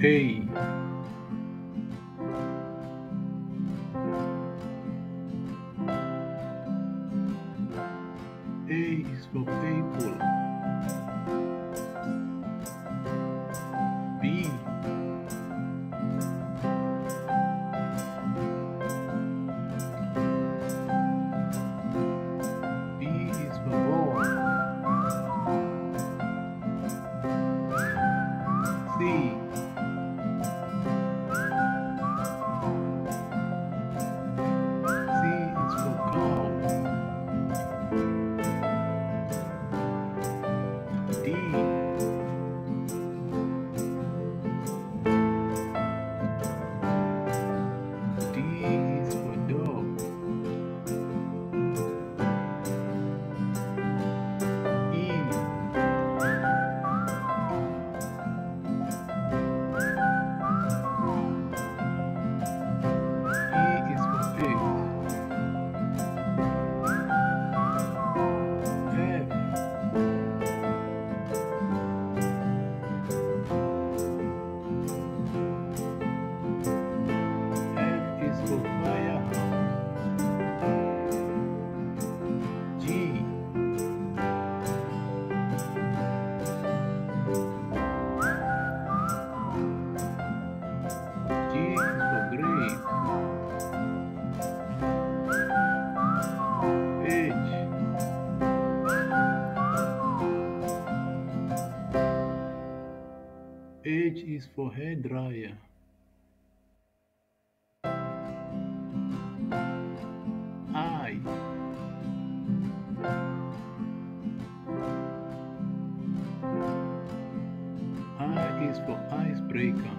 A For hair dryer. I I is for icebreaker.